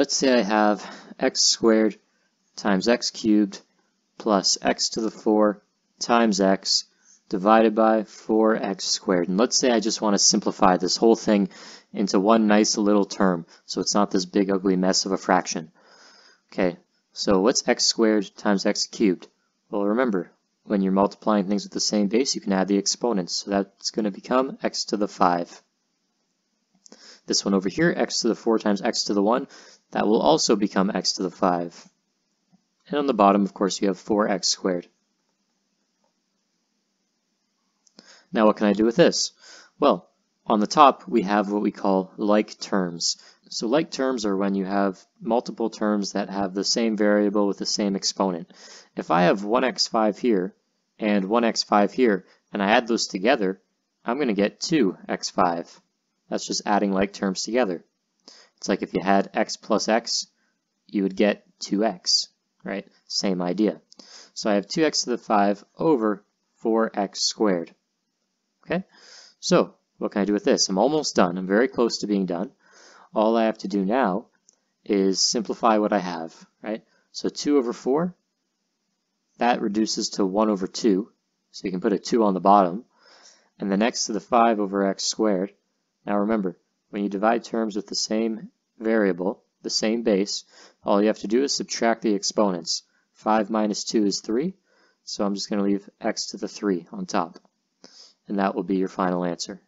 let's say I have x squared times x cubed plus x to the 4 times x divided by 4x squared. And let's say I just want to simplify this whole thing into one nice little term so it's not this big ugly mess of a fraction. Okay, so what's x squared times x cubed? Well, remember, when you're multiplying things with the same base, you can add the exponents. So that's going to become x to the 5. This one over here, x to the 4 times x to the 1, that will also become x to the 5. And on the bottom, of course, you have 4x squared. Now what can I do with this? Well, on the top we have what we call like terms. So like terms are when you have multiple terms that have the same variable with the same exponent. If I have 1x5 here and 1x5 here and I add those together, I'm going to get 2x5. That's just adding like terms together. It's like if you had x plus x, you would get 2x, right? Same idea. So I have 2x to the 5 over 4x squared. Okay, so what can I do with this? I'm almost done. I'm very close to being done. All I have to do now is simplify what I have, right? So 2 over 4, that reduces to 1 over 2. So you can put a 2 on the bottom. And then x to the 5 over x squared. Now remember, when you divide terms with the same variable, the same base, all you have to do is subtract the exponents. 5 minus 2 is 3, so I'm just going to leave x to the 3 on top and that will be your final answer.